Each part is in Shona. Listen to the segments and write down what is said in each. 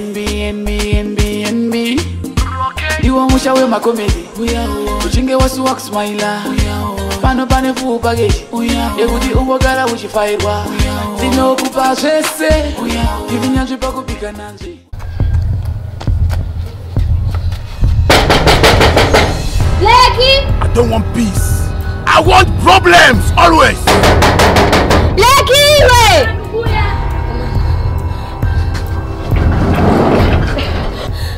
nb nb nb nb iwo musha wemakomedi uchinge wasuwa kusmaila pano pane full package yekuti ungogara uchifairwa ndinokupa zvese ivinyanzvi pakubika nanzvi Leki! I don't want peace. I want problems always. Leki we!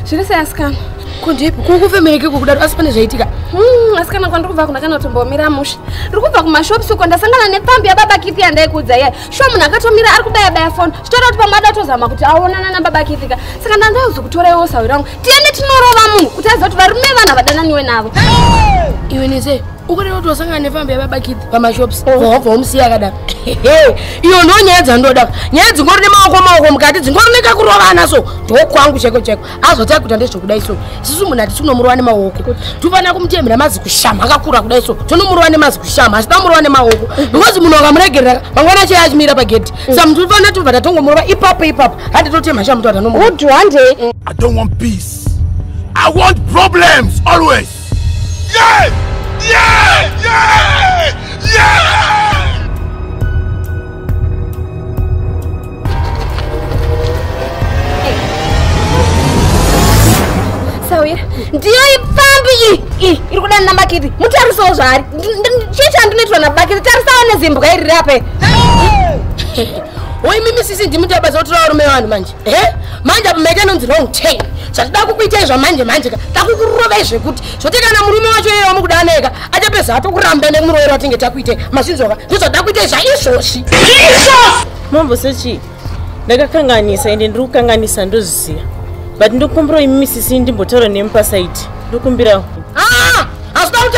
Zviri sei asikana kundipi kukufemereke kukudaro asi pane zvaitika? Hmm, asikana kwandiri kubva kundakana kutombomira musha. Ndiri kubva kumashops uko ndasangana nepambi yababa kithi yandaikudza iye. Shuwa munhu akatomira ari kubayabaya foni zvitora kuti pamwe adatozama kuti aonana nababa kithika saka ndandauza kutoraiwo sawi rangu. Tiende tinorova munhu kuti aziva kuti varume vanhu avadananiwe navo. Iwe nese ukureva kuti wasangana nefambo yababakidzi pamashops wabva wamusiya akadaro iyo ndo nyaya dzandoda nyaya dzingori nemaoko maoko mukati dzingori nekakurovana so. Ndokwangu cheko cheko azotaki kuti andezvokudai so isusu munhu hatisi kunomurova nemaoko tofanira kumutemhera mazi kushama akakura kudai so tonomurova nemazi kushama asi tamurova nemaoko because munhu akamuregerera mangwana chai achimira pagedhi sa munhu tofanira tobva tatongomurova ipapo ipapo. Handi totemhasha mutu atanomu udhu handei I don't want peace. I want problems always. Yeah! Yeah! Yeah! Yeah! sawira ndiyo ipambi iyi iyi iri kudani nabakiti mutarisawo zvaari chii chandinoitwa nabakiti tarisawo nezimbwa iriri ape oi mimi sisi ndimi tabasa kuti varume vanhu manje? E manje apo maita nonzi wrong chain. Zvatida kukuitai zvamanje manje ka? Takukurovai zvekuti zvoti kana murume wacho iye wamukuda anayeka achapeza atokuramba nemurovero watinge takuitai mazvinzwaka ndozvada kuitai zvaizvozvi mambosechi ndakakanganisa ende ndiri kukanganisa ndozviziva but ndokumbirawo imi misisi ndimbotaura nemi pasaiti ndokumbirawo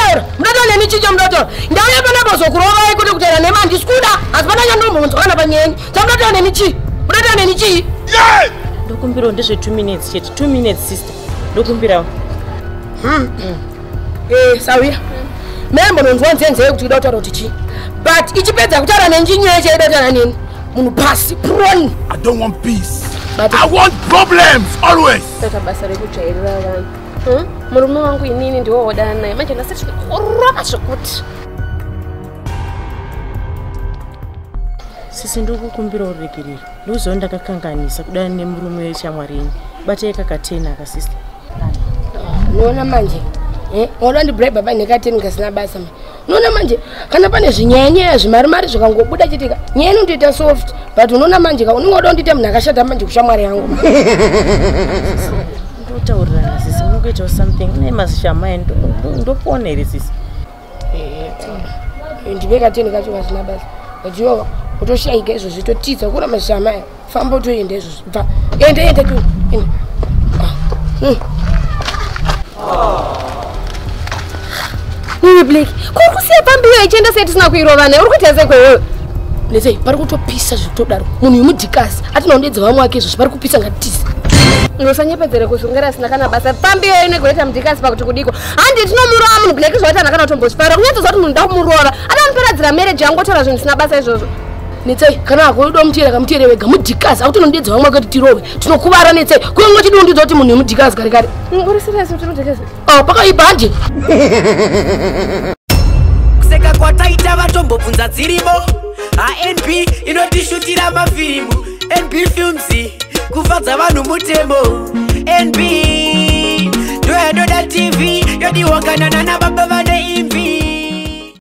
hazvida kutaura mudataura neni chicho mudataura ndauya panabozokurovai kuti kutaura nemi handisi kuda asi pana chandombonzwa kana panyenyi samudataura neni chii mudataura neni chii Yeah! ndokumbirawo ndezve 2 minutes chete. 2 minutes sister. Ndokumbirawo Eh, sauya membononzwa nzenzei kuti ida kutaura kuti chii but ichipedza kutaura neni chinyaya chaida kutaura neni munhu pasi proni I don't want peace. I want problems always. tata basa rekujairira vanhu murume wangu inini ndiwo wodana naye. Manje ndasati kurova zvekuti sisi ndiri kukumbirawo ruregerero ndokuziva ndakakanganisa kudana nemurume wechamwari yenyu batai kakatenaka sister. Unoona manje? Eh, oda ndibraiba panekateni kasina basa ma unoona manje? Kana pane zvinyanyanya zvimarimari zvikangobuda chitika. Nyaya inondoita soft but unoona manje ka unenge oda kundiita munhu akashata manje kushamwari yangu. Ma. ndotaurirana sisi munongoitawo something ne mazishama enu ndopona here sisi. Eh, ndive kateni kacho kasina basa but iwo utoshayika izvozvi totidza kura mazishama aya famba utoenda izvozvi bva ende ende ende iwe blake kuri kusiya pambiyo ichienda sei tisina kuirova naye uri kuita sekwewewe lesei pari kutopisa zvekutodaro munhu yemudhikasi atinaondedza vamwe wake izvozvi pari kupisa ngatitise usanyepedzere kuzvongera asina kana basa. Pambiyo inogoreta mudhikasi pakuti kudiko? Handi tinomurova munhu blake zvoti ana kana kutombozvifarira kunyatsoziva kuti munhu ndakumurora adandiparadzira mereji yangu otaura zvinhu zvisina basa izvozvo. Netsei kana akoida mutiyere kamutiyere wega mudhikasi akutinondedza vamwe kuti tirove tinokuvara netsei. Kuyange chidundidza kuti munhu yemudhikasi kare kare. Uri siriyasi kuti mudhikasi Ah, pakaipa handi kuseka kwataita vatombobvunza dzirimo hanb inotishutira mafirimu nb films kufadza vanhu mutemo. Nb ndoyanoda tv yodiwakanana nababa